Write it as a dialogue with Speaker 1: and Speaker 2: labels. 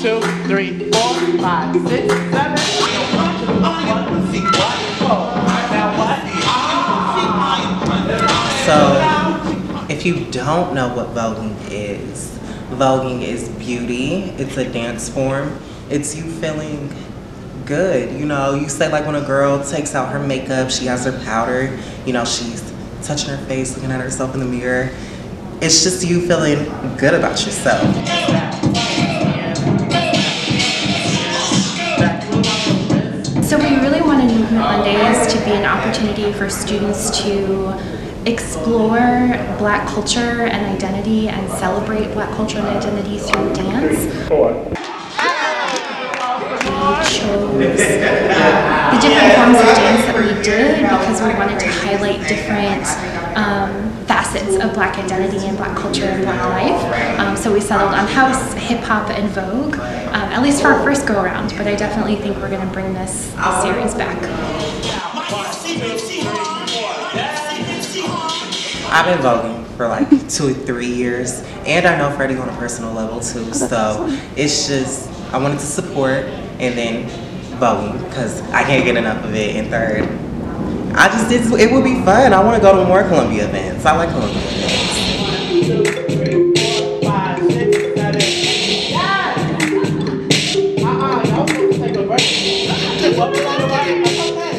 Speaker 1: two, three, four, five, six, seven.
Speaker 2: So, if you don't know what voguing is, voguing is beauty. It's a dance form. It's you feeling good. You know, you say like when a girl takes out her makeup, she has her powder, you know, she's touching her face, looking at herself in the mirror. It's just you feeling good about yourself.
Speaker 3: Movement Mondays to be an opportunity for students to explore black culture and identity and celebrate black culture and identity through dance. We chose the different forms of dance that we did because we wanted to highlight different um, facets of black identity and black culture and black life. Um, so we settled on house, hip hop, and Vogue, um, at least for our first go around, but I definitely think we're going to bring this, this series back.
Speaker 2: I've been voguing for like two or three years, and I know Freddie on a personal level too. So it's just I wanted to support and then voguing because I can't get enough of it. And third, I just did, it would be fun. I want to go to more Columbia events. I like Columbia events. Yes.